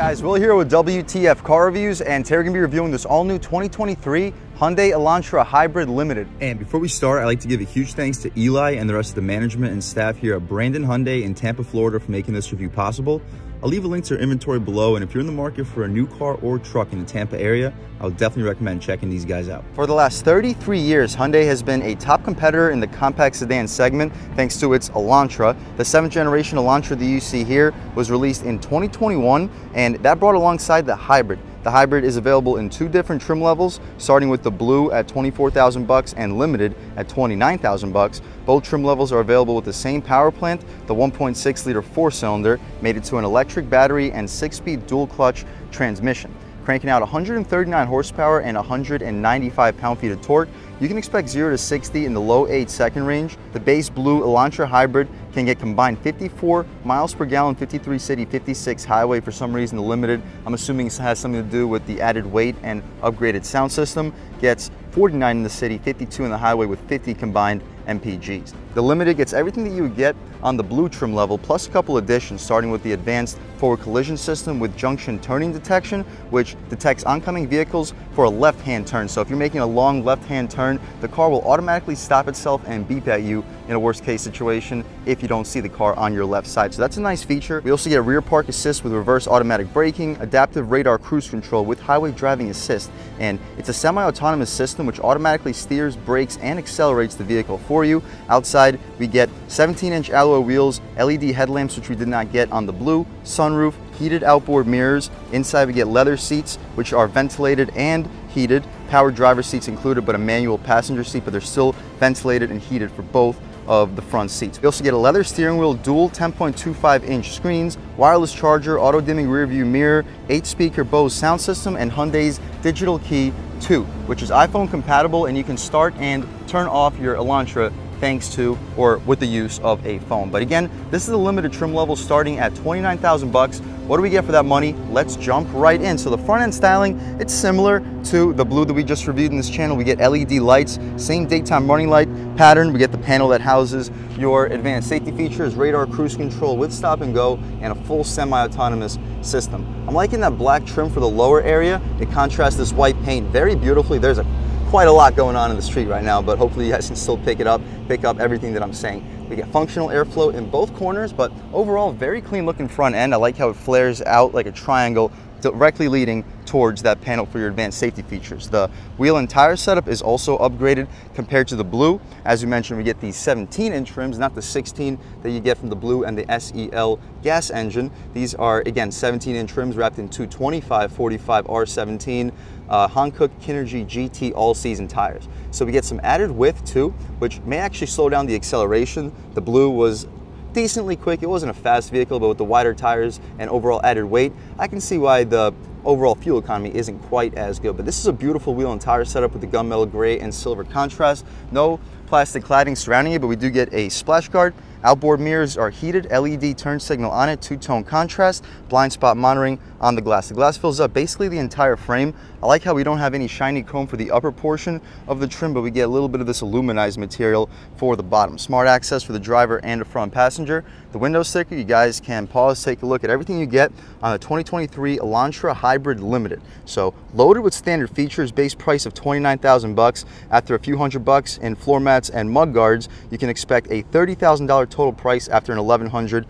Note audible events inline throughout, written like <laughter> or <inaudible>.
guys, Will here with WTF Car Reviews, and today we're going to be reviewing this all-new 2023 Hyundai Elantra Hybrid Limited. And before we start, I'd like to give a huge thanks to Eli and the rest of the management and staff here at Brandon Hyundai in Tampa, Florida for making this review possible. I'll leave a link to their inventory below, and if you're in the market for a new car or truck in the Tampa area, I would definitely recommend checking these guys out. For the last 33 years, Hyundai has been a top competitor in the compact sedan segment thanks to its Elantra. The seventh generation Elantra that you see here was released in 2021, and that brought alongside the hybrid. The hybrid is available in two different trim levels, starting with the blue at 24,000 bucks and limited at 29,000 bucks. Both trim levels are available with the same power plant, the 1.6 liter four cylinder, made it to an electric battery and six speed dual clutch transmission. Cranking out 139 horsepower and 195 pound-feet of torque, you can expect 0 to 60 in the low 8 second range. The base blue Elantra Hybrid can get combined 54 miles per gallon, 53 city, 56 highway. For some reason, the limited, I'm assuming it has something to do with the added weight and upgraded sound system, gets 49 in the city, 52 in the highway with 50 combined MPGs. The Limited gets everything that you would get on the blue trim level, plus a couple additions, starting with the advanced forward collision system with junction turning detection, which detects oncoming vehicles for a left-hand turn. So if you're making a long left-hand turn, the car will automatically stop itself and beep at you in a worst case situation if you don't see the car on your left side. So that's a nice feature. We also get a rear park assist with reverse automatic braking, adaptive radar cruise control with highway driving assist, and it's a semi-autonomous system which automatically steers, brakes, and accelerates the vehicle for you. Outside, we get 17-inch alloy wheels, LED headlamps, which we did not get on the blue, sunroof, heated outboard mirrors. Inside we get leather seats, which are ventilated and heated. Power driver seats included, but a manual passenger seat, but they're still ventilated and heated for both of the front seats. We also get a leather steering wheel, dual 10.25 inch screens, wireless charger, auto dimming rear view mirror, 8 speaker Bose sound system, and Hyundai's digital key 2, which is iPhone compatible and you can start and turn off your Elantra thanks to or with the use of a phone. But again, this is a limited trim level starting at 29,000 bucks. What do we get for that money? Let's jump right in. So the front end styling, it's similar to the blue that we just reviewed in this channel. We get LED lights, same daytime running light pattern. We get the panel that houses your advanced safety features, radar cruise control with stop and go, and a full semi-autonomous system. I'm liking that black trim for the lower area. It contrasts this white paint very beautifully. There's a quite a lot going on in the street right now, but hopefully you guys can still pick it up, pick up everything that I'm saying. We get functional airflow in both corners, but overall very clean looking front end. I like how it flares out like a triangle directly leading towards that panel for your advanced safety features. The wheel and tire setup is also upgraded compared to the blue. As we mentioned, we get these 17 inch rims, not the 16 that you get from the blue and the SEL gas engine. These are, again, 17 inch rims wrapped in two 25 45 R17 uh, Hankook Kinergy GT all season tires. So we get some added width too, which may actually slow down the acceleration. The blue was decently quick. It wasn't a fast vehicle, but with the wider tires and overall added weight, I can see why the overall fuel economy isn't quite as good. But this is a beautiful wheel and tire setup with the gunmetal gray and silver contrast. No plastic cladding surrounding it, but we do get a splash guard Outboard mirrors are heated, LED turn signal on it, two-tone contrast, blind spot monitoring on the glass. The glass fills up basically the entire frame. I like how we don't have any shiny chrome for the upper portion of the trim, but we get a little bit of this aluminized material for the bottom. Smart access for the driver and the front passenger. The window sticker, you guys can pause, take a look at everything you get on the 2023 Elantra Hybrid Limited. So loaded with standard features, base price of 29,000 bucks. After a few hundred bucks in floor mats and mud guards, you can expect a $30,000 total price after an $1,100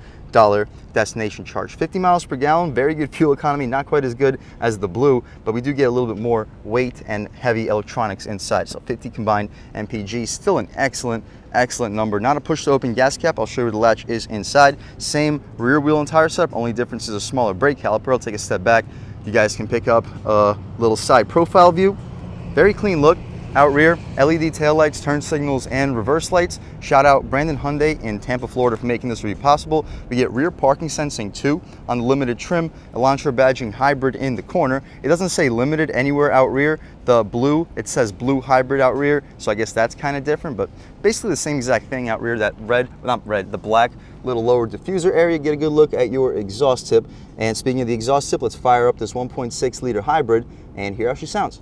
destination charge. 50 miles per gallon, very good fuel economy, not quite as good as the blue, but we do get a little bit more weight and heavy electronics inside. So 50 combined MPG, still an excellent, excellent number. Not a push to open gas cap, I'll show you where the latch is inside. Same rear wheel and tire setup, only difference is a smaller brake caliper. I'll take a step back. You guys can pick up a little side profile view. Very clean look, out rear, LED taillights, turn signals, and reverse lights. Shout out Brandon Hyundai in Tampa, Florida for making this review possible. We get rear parking sensing too on the limited trim, Elantra badging hybrid in the corner. It doesn't say limited anywhere out rear. The blue, it says blue hybrid out rear, so I guess that's kind of different, but basically the same exact thing out rear, that red, not red, the black little lower diffuser area, get a good look at your exhaust tip. And speaking of the exhaust tip, let's fire up this 1.6 liter hybrid and hear how she sounds.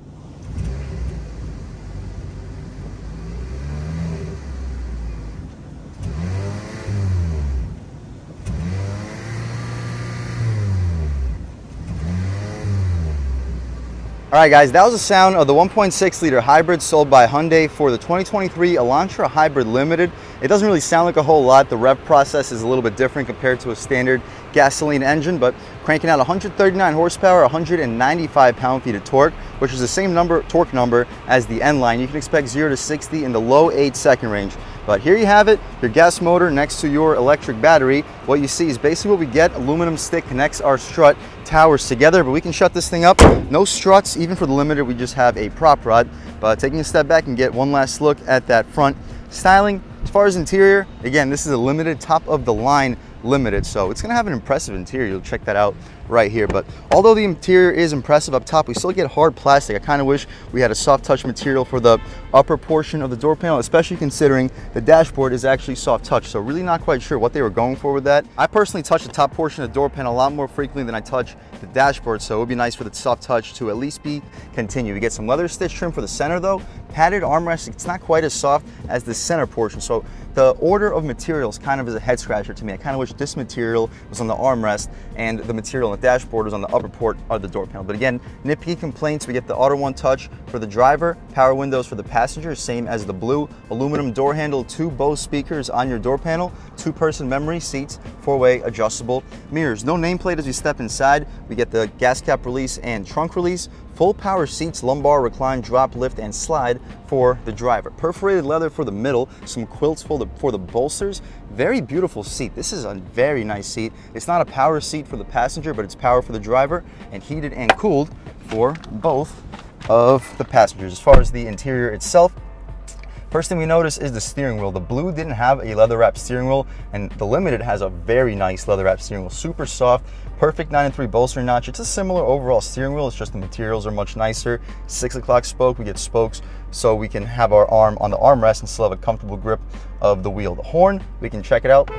All right, guys, that was the sound of the 1.6 liter hybrid sold by Hyundai for the 2023 Elantra Hybrid Limited. It doesn't really sound like a whole lot. The rev process is a little bit different compared to a standard gasoline engine, but cranking out 139 horsepower, 195 pound-feet of torque, which is the same number torque number as the N-Line. You can expect 0 to 60 in the low 8 second range. But here you have it, your gas motor next to your electric battery. What you see is basically what we get. Aluminum stick connects our strut towers together, but we can shut this thing up. No struts, even for the limiter, we just have a prop rod. But taking a step back and get one last look at that front styling. As far as interior, again, this is a limited top of the line limited so it's going to have an impressive interior. You'll check that out right here but although the interior is impressive up top we still get hard plastic. I kind of wish we had a soft touch material for the upper portion of the door panel especially considering the dashboard is actually soft touch so really not quite sure what they were going for with that. I personally touch the top portion of the door panel a lot more frequently than i touch the dashboard so it would be nice for the soft touch to at least be continued. We get some leather stitch trim for the center though. Padded armrest it's not quite as soft as the center portion so the order of materials kind of is a head scratcher to me. I kind of wish this material was on the armrest and the material on the dashboard was on the upper port of the door panel. But again, nitpicky complaints, we get the auto one touch for the driver, power windows for the passenger, same as the blue, aluminum door handle, two Bose speakers on your door panel, two person memory seats, four-way adjustable mirrors. No nameplate as we step inside. We get the gas cap release and trunk release, Full power seats, lumbar, recline, drop, lift, and slide for the driver. Perforated leather for the middle, some quilts for the, for the bolsters. Very beautiful seat. This is a very nice seat. It's not a power seat for the passenger, but it's power for the driver and heated and cooled for both of the passengers. As far as the interior itself, First thing we notice is the steering wheel. The Blue didn't have a leather wrap steering wheel and the Limited has a very nice leather wrap steering wheel. Super soft, perfect 9 and 3 bolster notch. It's a similar overall steering wheel, it's just the materials are much nicer. 6 o'clock spoke, we get spokes so we can have our arm on the armrest and still have a comfortable grip of the wheel. The horn, we can check it out.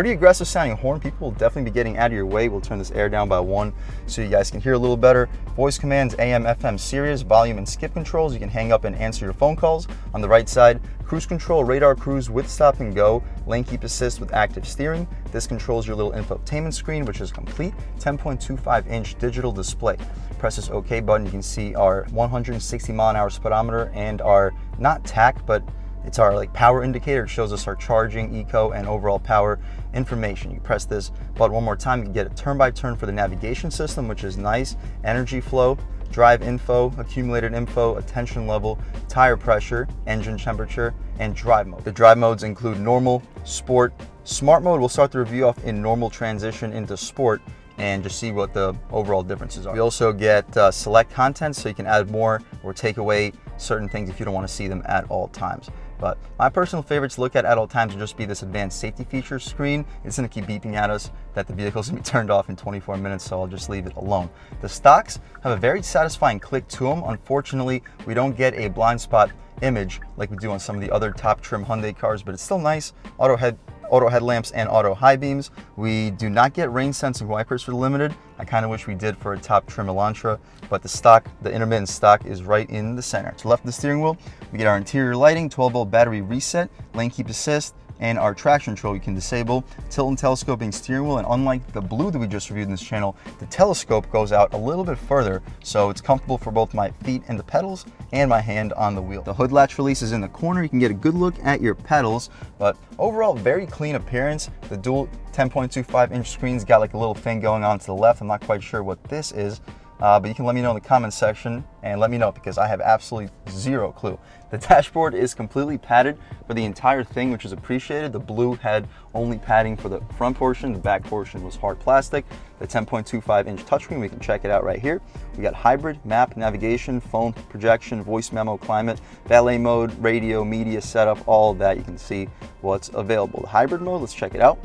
Pretty aggressive sounding horn. People will definitely be getting out of your way. We'll turn this air down by one so you guys can hear a little better. Voice commands, AM, FM, Sirius, volume and skip controls. You can hang up and answer your phone calls. On the right side, cruise control, radar cruise with stop and go, lane keep assist with active steering. This controls your little infotainment screen, which is complete 10.25 inch digital display. Press this OK button, you can see our 160 mile an hour speedometer and our not tach, but it's our like power indicator. It shows us our charging, eco, and overall power information. You press this button one more time, you get a turn by turn for the navigation system, which is nice. Energy flow, drive info, accumulated info, attention level, tire pressure, engine temperature, and drive mode. The drive modes include normal, sport, smart mode. We'll start the review off in normal transition into sport and just see what the overall differences are. We also get uh, select content so you can add more or take away certain things if you don't want to see them at all times. But my personal favorite to look at at all times would just be this advanced safety features screen. It's gonna keep beeping at us that the vehicle's gonna be <laughs> turned off in 24 minutes, so I'll just leave it alone. The stocks have a very satisfying click to them. Unfortunately, we don't get a blind spot image like we do on some of the other top trim Hyundai cars, but it's still nice. Auto head auto headlamps and auto high beams. We do not get rain sensing wipers for the Limited. I kind of wish we did for a top trim Elantra, but the stock, the intermittent stock is right in the center. To left of the steering wheel, we get our interior lighting, 12 volt battery reset, lane keep assist, and our traction control you can disable, tilt and telescoping steering wheel, and unlike the blue that we just reviewed in this channel, the telescope goes out a little bit further, so it's comfortable for both my feet and the pedals and my hand on the wheel. The hood latch release is in the corner. You can get a good look at your pedals, but overall, very clean appearance. The dual 10.25 inch screens got like a little thing going on to the left. I'm not quite sure what this is, uh, but you can let me know in the comments section and let me know because I have absolutely zero clue. The dashboard is completely padded for the entire thing, which is appreciated. The blue had only padding for the front portion. The back portion was hard plastic. The 10.25 inch touchscreen, we can check it out right here. We got hybrid, map, navigation, phone projection, voice memo, climate, valet mode, radio, media setup, all that. You can see what's available. The hybrid mode, let's check it out.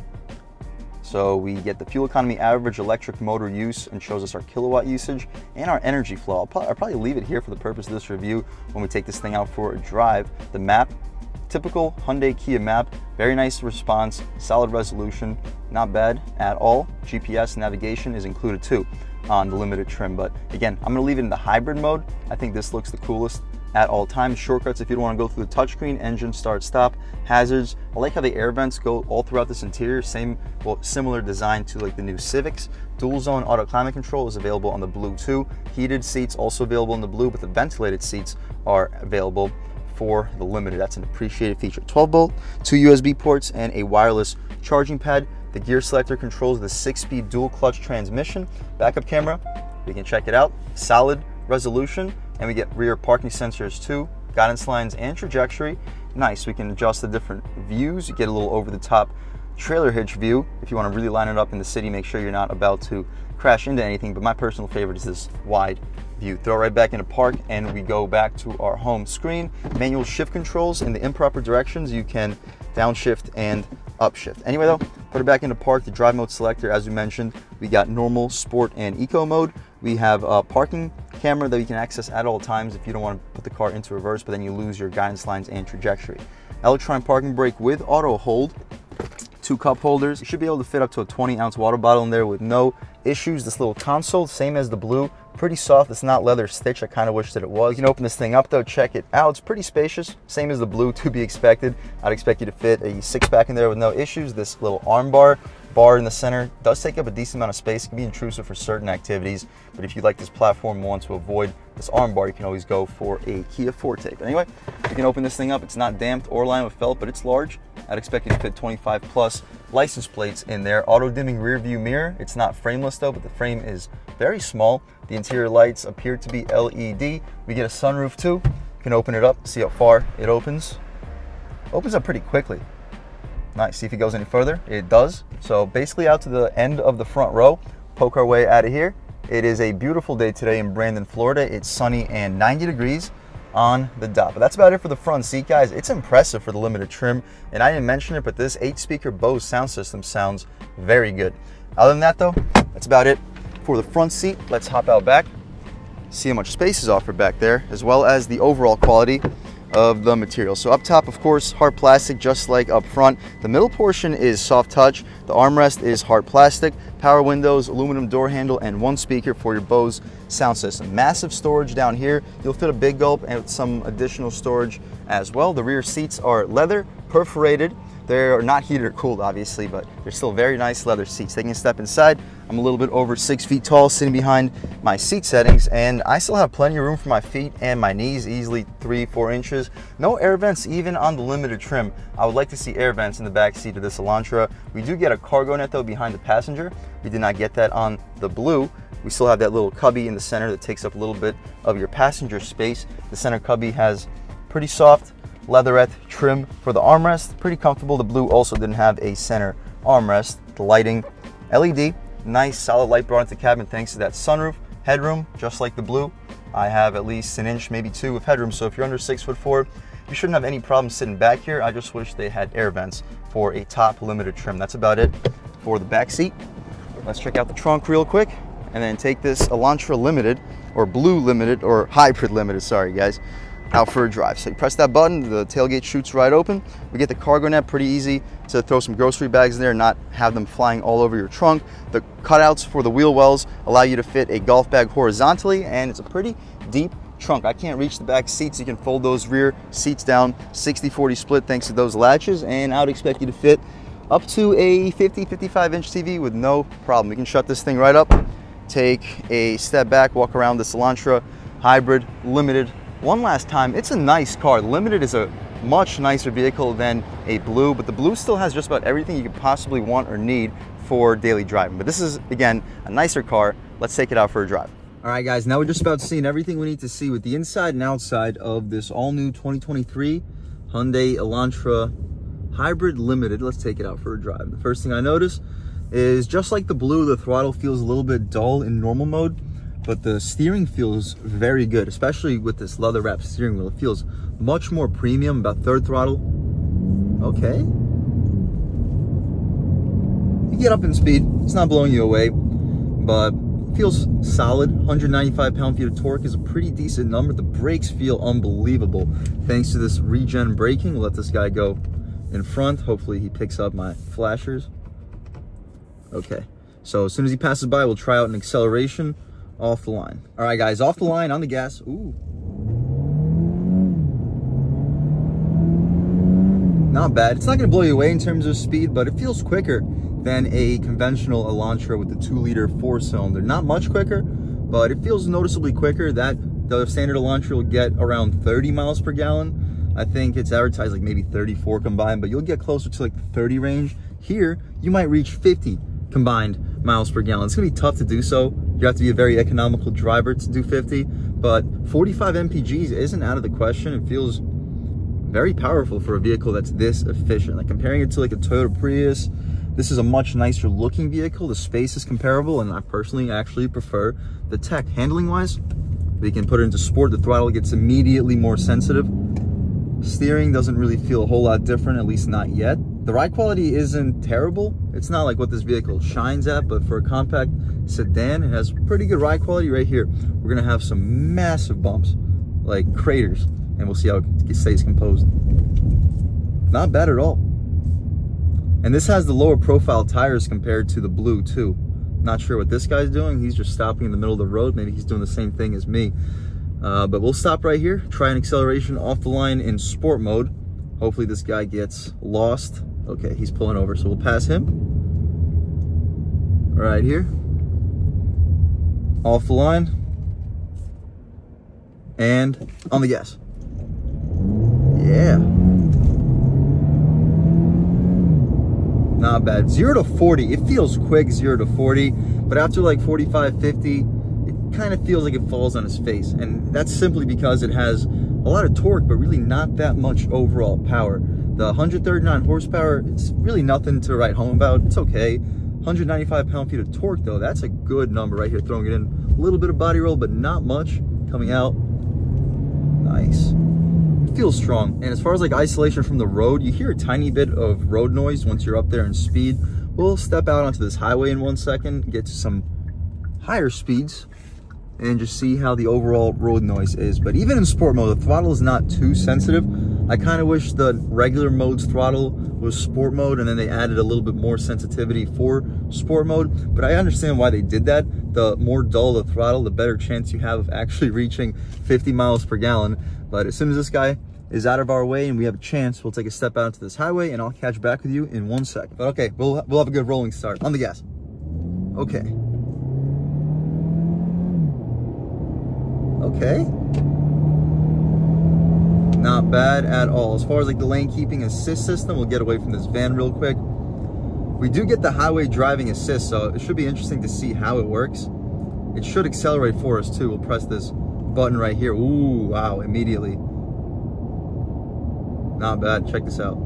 So we get the fuel economy average electric motor use and shows us our kilowatt usage and our energy flow. I'll, I'll probably leave it here for the purpose of this review when we take this thing out for a drive. The map, typical Hyundai Kia map, very nice response, solid resolution, not bad at all. GPS navigation is included too on the limited trim. But again, I'm gonna leave it in the hybrid mode. I think this looks the coolest at all times. Shortcuts if you don't want to go through the touchscreen, engine, start, stop, hazards. I like how the air vents go all throughout this interior. Same, well, similar design to like the new Civics. Dual zone auto climate control is available on the blue too. Heated seats also available in the blue, but the ventilated seats are available for the limited. That's an appreciated feature. 12 volt, two USB ports, and a wireless charging pad. The gear selector controls the six-speed dual clutch transmission. Backup camera, we can check it out. Solid resolution, and we get rear parking sensors too, guidance lines and trajectory. Nice, we can adjust the different views. You get a little over the top trailer hitch view. If you want to really line it up in the city, make sure you're not about to crash into anything, but my personal favorite is this wide view. Throw right back into park and we go back to our home screen. Manual shift controls in the improper directions, you can downshift and upshift. Anyway though, put it back into park, the drive mode selector, as we mentioned, we got normal, sport, and eco mode. We have a parking camera that you can access at all times if you don't want to put the car into reverse, but then you lose your guidance lines and trajectory. Electronic parking brake with auto hold, two cup holders. You should be able to fit up to a 20 ounce water bottle in there with no issues. This little console, same as the blue, pretty soft. It's not leather stitch. I kind of wish that it was. You can open this thing up though, check it out. It's pretty spacious, same as the blue <laughs> to be expected. I'd expect you to fit a six pack in there with no issues. This little arm bar bar in the center does take up a decent amount of space. It can be intrusive for certain activities, but if you like this platform and want to avoid this arm bar, you can always go for a Kia Forte. But anyway, you can open this thing up. It's not damped or lined with felt, but it's large. I'd expect you to fit 25 plus license plates in there. Auto dimming rear view mirror. It's not frameless though, but the frame is very small. The interior lights appear to be LED. We get a sunroof too. You can open it up, see how far it opens. Opens up pretty quickly. Nice, see if it goes any further. It does. So basically out to the end of the front row, poke our way out of here. It is a beautiful day today in Brandon, Florida. It's sunny and 90 degrees on the dot. But that's about it for the front seat, guys. It's impressive for the limited trim. And I didn't mention it, but this eight speaker Bose sound system sounds very good. Other than that though, that's about it for the front seat. Let's hop out back, see how much space is offered back there, as well as the overall quality of the material. So up top, of course, hard plastic, just like up front. The middle portion is soft touch. The armrest is hard plastic, power windows, aluminum door handle, and one speaker for your Bose sound system. Massive storage down here. You'll fit a big gulp and some additional storage as well. The rear seats are leather, perforated, they're not heated or cooled, obviously, but they're still very nice leather seats. Taking a step inside, I'm a little bit over six feet tall, sitting behind my seat settings, and I still have plenty of room for my feet and my knees, easily three, four inches. No air vents even on the limited trim. I would like to see air vents in the back seat of this Elantra. We do get a cargo net though behind the passenger. We did not get that on the blue. We still have that little cubby in the center that takes up a little bit of your passenger space. The center cubby has pretty soft leatherette trim for the armrest. Pretty comfortable. The blue also didn't have a center armrest. The lighting, LED, nice solid light brought into the cabin thanks to that sunroof. Headroom, just like the blue. I have at least an inch, maybe two of headroom. So if you're under six foot four, you shouldn't have any problem sitting back here. I just wish they had air vents for a top limited trim. That's about it for the back seat. Let's check out the trunk real quick and then take this Elantra Limited or Blue Limited or Hybrid Limited, sorry guys, out for a drive. So you press that button, the tailgate shoots right open. We get the cargo net pretty easy to throw some grocery bags in there, not have them flying all over your trunk. The cutouts for the wheel wells allow you to fit a golf bag horizontally and it's a pretty deep trunk. I can't reach the back seats. You can fold those rear seats down 60-40 split thanks to those latches and I would expect you to fit up to a 50, 55 inch TV with no problem. You can shut this thing right up, take a step back, walk around the Elantra Hybrid Limited one last time. It's a nice car. Limited is a much nicer vehicle than a Blue, but the Blue still has just about everything you could possibly want or need for daily driving. But this is, again, a nicer car. Let's take it out for a drive. All right, guys, now we're just about seeing everything we need to see with the inside and outside of this all-new 2023 Hyundai Elantra Hybrid Limited. Let's take it out for a drive. The first thing I notice is just like the Blue, the throttle feels a little bit dull in normal mode but the steering feels very good, especially with this leather wrapped steering wheel. It feels much more premium, about third throttle. Okay. You get up in speed, it's not blowing you away, but feels solid. 195 pound-feet of torque is a pretty decent number. The brakes feel unbelievable. Thanks to this regen braking, we'll let this guy go in front. Hopefully he picks up my flashers. Okay, so as soon as he passes by, we'll try out an acceleration off the line. All right, guys, off the line on the gas. Ooh. Not bad. It's not going to blow you away in terms of speed, but it feels quicker than a conventional Elantra with the 2-liter 4-cylinder. Not much quicker, but it feels noticeably quicker. That The standard Elantra will get around 30 miles per gallon. I think it's advertised like maybe 34 combined, but you'll get closer to like the 30 range. Here, you might reach 50 combined miles per gallon. It's gonna be tough to do so. You have to be a very economical driver to do 50, but 45 mpgs isn't out of the question. It feels very powerful for a vehicle that's this efficient. Like comparing it to like a Toyota Prius, this is a much nicer looking vehicle. The space is comparable and I personally actually prefer the tech. Handling wise, we can put it into sport. The throttle gets immediately more sensitive. Steering doesn't really feel a whole lot different, at least not yet. The ride quality isn't terrible. It's not like what this vehicle shines at, but for a compact sedan, it has pretty good ride quality right here. We're gonna have some massive bumps, like craters, and we'll see how it stays composed. Not bad at all. And this has the lower profile tires compared to the blue too. Not sure what this guy's doing. He's just stopping in the middle of the road. Maybe he's doing the same thing as me. Uh, but we'll stop right here, try an acceleration off the line in sport mode. Hopefully this guy gets lost. Okay, he's pulling over, so we'll pass him. Right here. Off the line. And on the gas. Yeah. not bad. Zero to 40, it feels quick, zero to 40, but after like 45, 50, it kind of feels like it falls on his face. And that's simply because it has a lot of torque, but really not that much overall power. The 139 horsepower, it's really nothing to write home about. It's okay. 195 pound-feet of torque though, that's a good number right here, throwing it in. A little bit of body roll, but not much coming out. Nice feels strong. And as far as like isolation from the road, you hear a tiny bit of road noise once you're up there in speed. We'll step out onto this highway in one second, get to some higher speeds and just see how the overall road noise is. But even in sport mode, the throttle is not too sensitive. I kind of wish the regular mode's throttle was sport mode and then they added a little bit more sensitivity for sport mode. But I understand why they did that. The more dull the throttle, the better chance you have of actually reaching 50 miles per gallon. But as soon as this guy is out of our way and we have a chance, we'll take a step out into this highway and I'll catch back with you in one second. But okay, we'll, we'll have a good rolling start. On the gas. Okay. Okay. Not bad at all. As far as like the lane keeping assist system, we'll get away from this van real quick. We do get the highway driving assist, so it should be interesting to see how it works. It should accelerate for us too. We'll press this button right here. Ooh, wow, immediately. Not bad, check this out.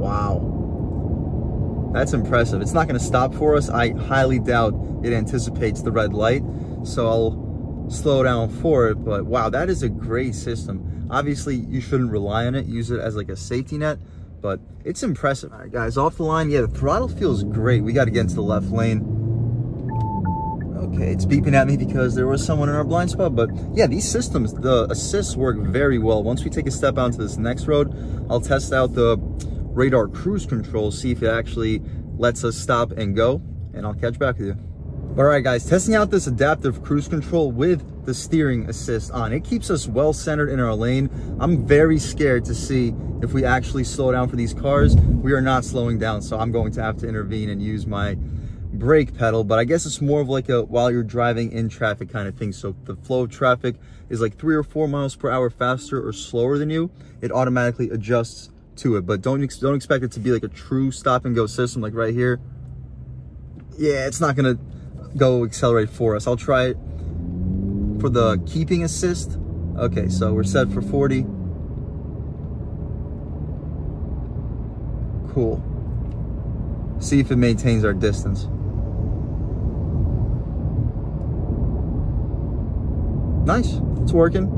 Wow. That's impressive. It's not gonna stop for us. I highly doubt it anticipates the red light, so I'll slow down for it, but wow, that is a great system. Obviously, you shouldn't rely on it. Use it as like a safety net, but it's impressive. All right, guys, off the line. Yeah, the throttle feels great. We got to get into the left lane. Okay, it's beeping at me because there was someone in our blind spot, but yeah, these systems, the assists work very well. Once we take a step onto this next road, I'll test out the radar cruise control, see if it actually lets us stop and go, and I'll catch back with you. All right, guys, testing out this adaptive cruise control with the steering assist on. It keeps us well centered in our lane. I'm very scared to see if we actually slow down for these cars. We are not slowing down, so I'm going to have to intervene and use my brake pedal, but I guess it's more of like a while you're driving in traffic kind of thing. So the flow of traffic is like three or four miles per hour faster or slower than you, it automatically adjusts to it. But don't, don't expect it to be like a true stop and go system like right here. Yeah, it's not gonna go accelerate for us. I'll try it for the keeping assist. Okay, so we're set for 40. Cool. See if it maintains our distance. Nice, it's working.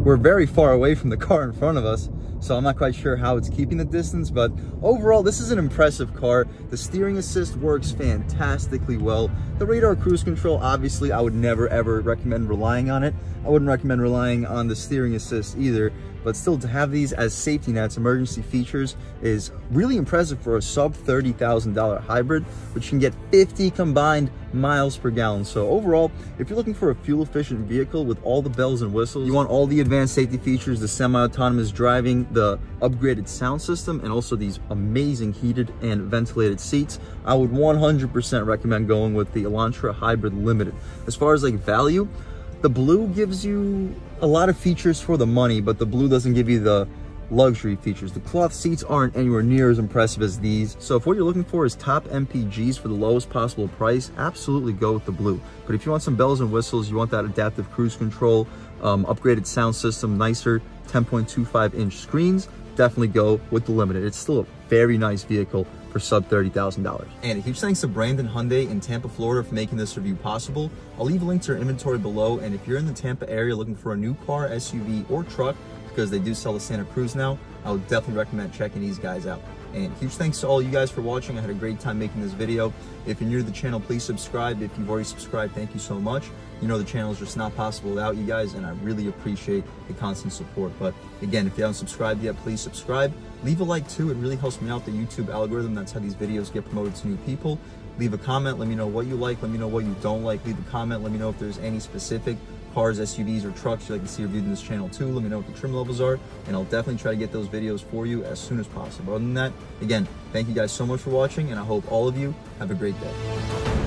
We're very far away from the car in front of us, so I'm not quite sure how it's keeping the distance, but overall, this is an impressive car. The steering assist works fantastically well. The radar cruise control, obviously, I would never ever recommend relying on it. I wouldn't recommend relying on the steering assist either, but still to have these as safety nets, emergency features is really impressive for a sub $30,000 hybrid, which can get 50 combined miles per gallon. So overall, if you're looking for a fuel efficient vehicle with all the bells and whistles, you want all the advanced safety features, the semi-autonomous driving, the upgraded sound system, and also these amazing heated and ventilated seats, I would 100% recommend going with the Elantra Hybrid Limited. As far as like value, the blue gives you a lot of features for the money, but the blue doesn't give you the luxury features. The cloth seats aren't anywhere near as impressive as these. So if what you're looking for is top MPGs for the lowest possible price, absolutely go with the blue. But if you want some bells and whistles, you want that adaptive cruise control, um, upgraded sound system, nicer 10.25 inch screens, definitely go with the Limited. It's still a very nice vehicle for sub $30,000. And a huge thanks to Brandon Hyundai in Tampa, Florida for making this review possible. I'll leave a link to their inventory below. And if you're in the Tampa area looking for a new car, SUV, or truck, because they do sell the Santa Cruz now, I would definitely recommend checking these guys out. And huge thanks to all you guys for watching. I had a great time making this video. If you're new to the channel, please subscribe. If you've already subscribed, thank you so much. You know the channel is just not possible without you guys, and I really appreciate the constant support. But again, if you haven't subscribed yet, please subscribe. Leave a like too. It really helps me out the YouTube algorithm. That's how these videos get promoted to new people. Leave a comment. Let me know what you like. Let me know what you don't like. Leave a comment. Let me know if there's any specific cars, SUVs, or trucks you'd like to see reviewed in this channel too. Let me know what the trim levels are, and I'll definitely try to get those videos for you as soon as possible. Other than that, again, thank you guys so much for watching, and I hope all of you have a great day.